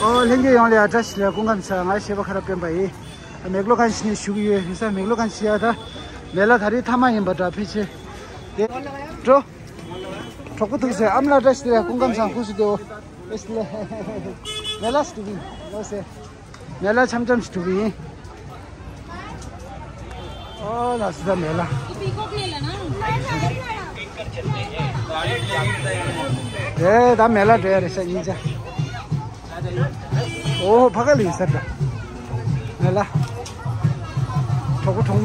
lenge yong le address le gong gan sa nga ओ भगल ही सर ला तो को ठोंग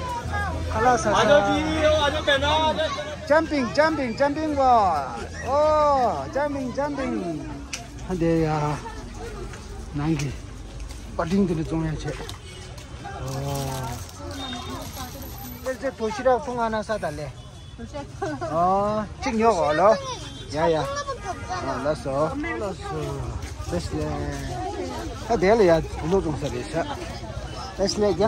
辣椒鸡哦，辣椒面啊！酱饼，酱饼，酱饼哇！哦，酱饼，酱饼，还得呀，难吃！把零头都弄下去。哦，那这豆豉肉汤拿啥打嘞？哦，蒸肉哦，咯，呀呀，哦，拿手，拿手，这是嘞。得嘞呀，卤东西得吃。这是哪一家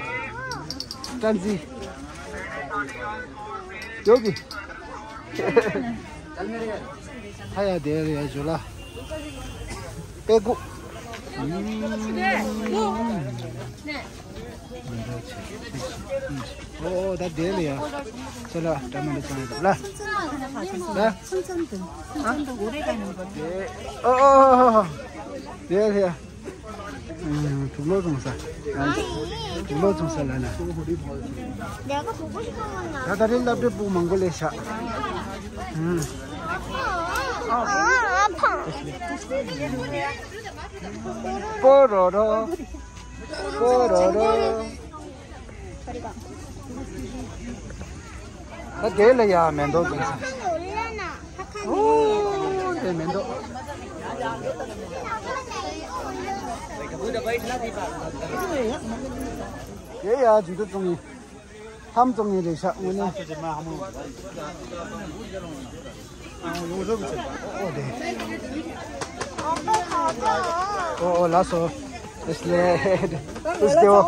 ਤਾਂ ਸੀ ਕਿਉਂ ਕੀ ਚੱਲ ਮੇਰੇ ਯਾਰ ਹਾਇ ਦੇ ਰਿਹਾ ਜੁਲਾ ਇਹ ਗੂ ਨੇ ਉਹ ਦਾ ਦੇ ਲਿਆ ਚਲ ਆ ਟਮਾਟੇ 哎呀，做劳动噻，做劳动噻来了。那个布满哥呢？他他那边布满哥来下。嗯。啊胖啊啊啊胖。波罗罗，波罗罗。他给了呀，蛮多东西。哦，这蛮多。我倒不爱那地方。哎呀，住得中意，他们中意就吃，我呢？哦，来收，这是谁？这是我。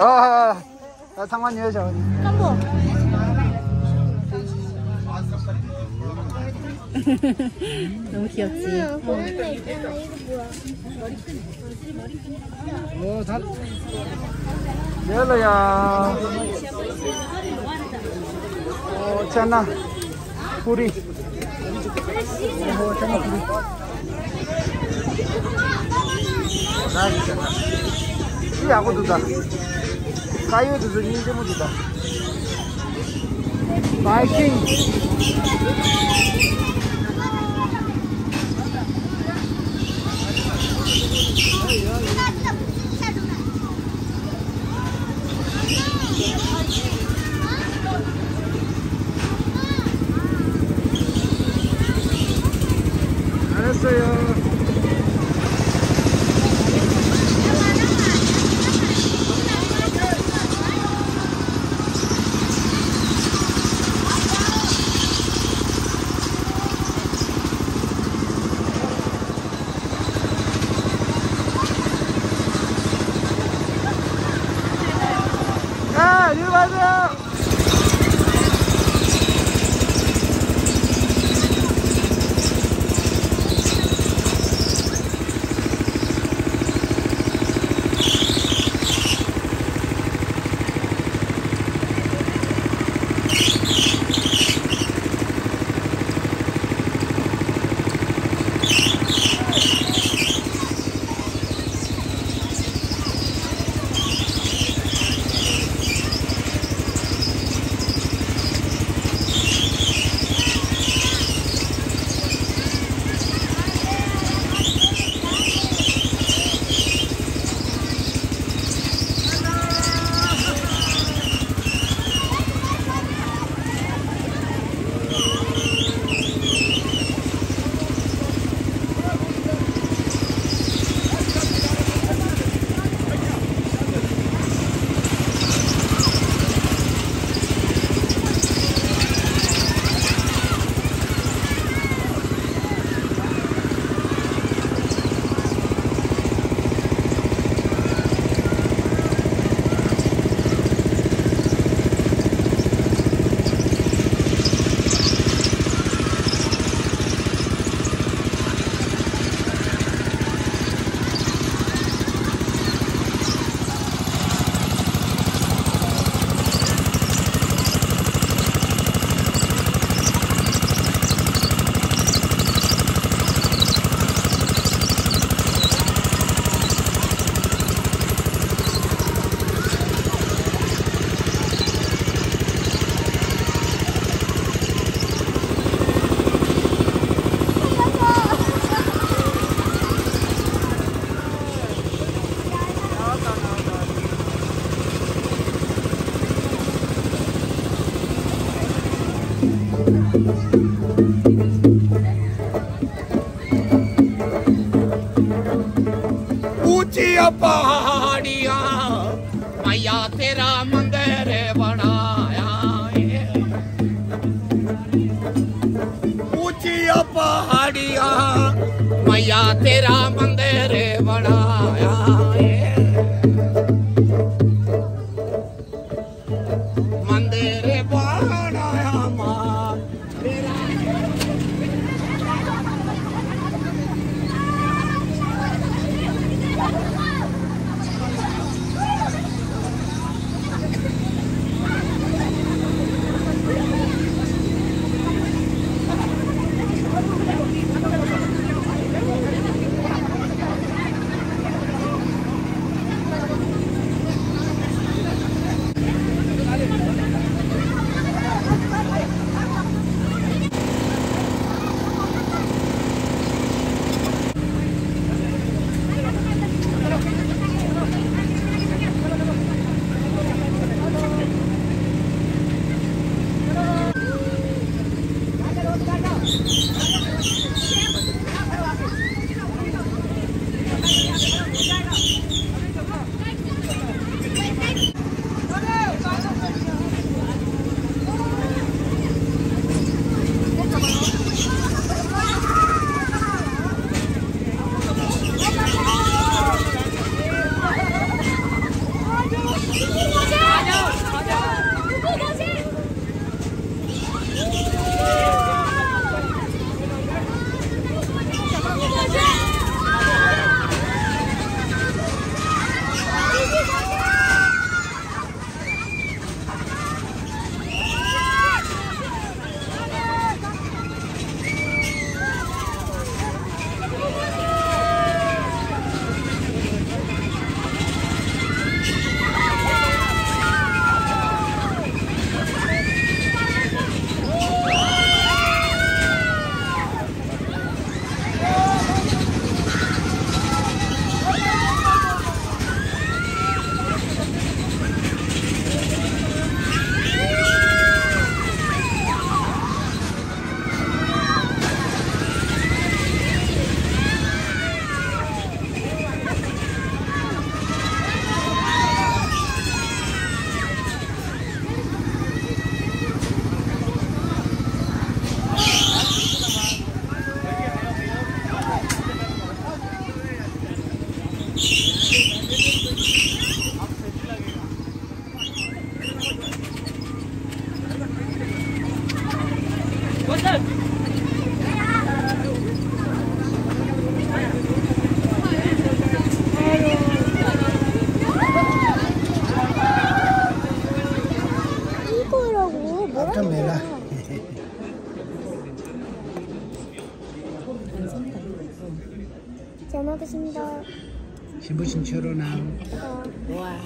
啊，来参观你的小屋。呵呵那么可爱。 어, 잘. 열러야. 어, 짠나. 뿌리. 어, 짠나 뿌리. 나 짠나. 이 아고도다. 가요도 저기 이제 못이다. 바이킹. 안녕하세요. 大哥 मैया तेरा मंदिर बनाया 좀 내놔 잘 먹겠습니다 신부신 채로 나 와.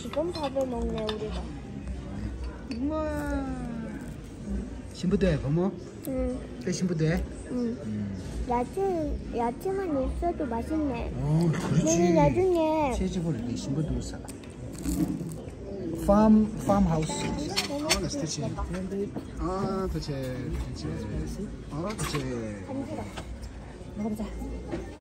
지금 밥을 먹네 우리가 우와 신부도 보모? 응그 신부도 응 음. 야채, 야채만 있어도 맛있네 어 그렇지 나중에 채집을 이 신부도 사가 farm farmhouse. Ah,